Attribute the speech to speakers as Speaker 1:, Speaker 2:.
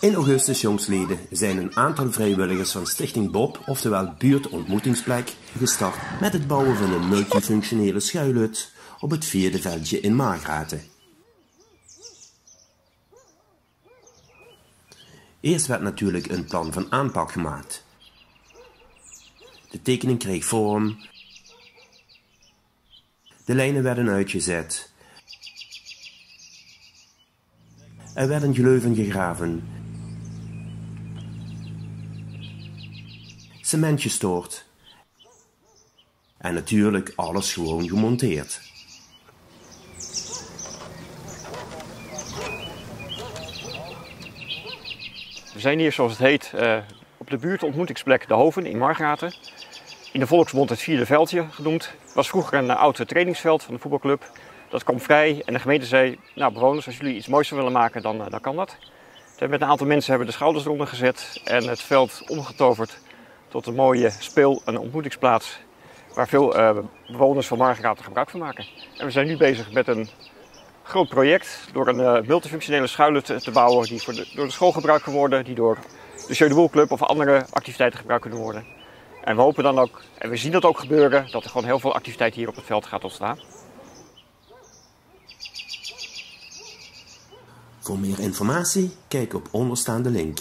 Speaker 1: In augustus jongsleden zijn een aantal vrijwilligers van Stichting Bob, oftewel Buurtontmoetingsplek, gestart met het bouwen van een multifunctionele schuilhut op het vierde veldje in Margraten. Eerst werd natuurlijk een plan van aanpak gemaakt. De tekening kreeg vorm, de lijnen werden uitgezet, er werden gleuven gegraven, cement gestoord en natuurlijk alles gewoon gemonteerd.
Speaker 2: We zijn hier, zoals het heet, uh, op de buurtontmoetingsplek De Hoven in Margraten. In de volksmond het vierde veldje genoemd. Het was vroeger een oude trainingsveld van de voetbalclub. Dat kwam vrij en de gemeente zei, nou bewoners, als jullie iets moois willen maken, dan, uh, dan kan dat. Met een aantal mensen hebben de schouders eronder gezet en het veld omgetoverd tot een mooie speel- en ontmoetingsplaats waar veel uh, bewoners van Margraten gebruik van maken. En we zijn nu bezig met een groot project door een uh, multifunctionele schuilen te, bouwen die voor door de school gebruikt kan worden, die door de Jeu of andere activiteiten gebruikt kunnen worden. En we hopen dan ook, en we zien dat ook gebeuren, dat er gewoon heel veel activiteit hier op het veld gaat ontstaan.
Speaker 1: Voor meer informatie kijk op onderstaande link.